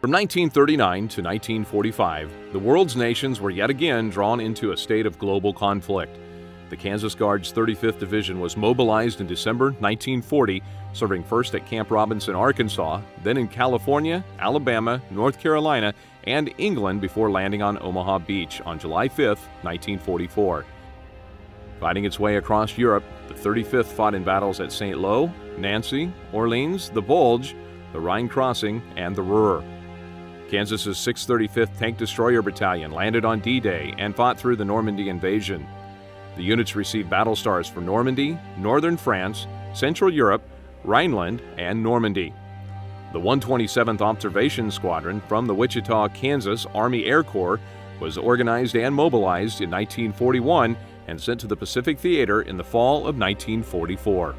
From 1939 to 1945, the world's nations were yet again drawn into a state of global conflict. The Kansas Guard's 35th Division was mobilized in December 1940, serving first at Camp Robinson, Arkansas, then in California, Alabama, North Carolina, and England before landing on Omaha Beach on July 5, 1944. Fighting its way across Europe, the 35th fought in battles at St. Lo, Nancy, Orleans, the Bulge, the Rhine Crossing, and the Ruhr. Kansas's 635th Tank Destroyer Battalion landed on D-Day and fought through the Normandy invasion. The units received battle stars for Normandy, northern France, Central Europe, Rhineland, and Normandy. The 127th Observation Squadron from the Wichita, Kansas Army Air Corps was organized and mobilized in 1941 and sent to the Pacific Theater in the fall of 1944.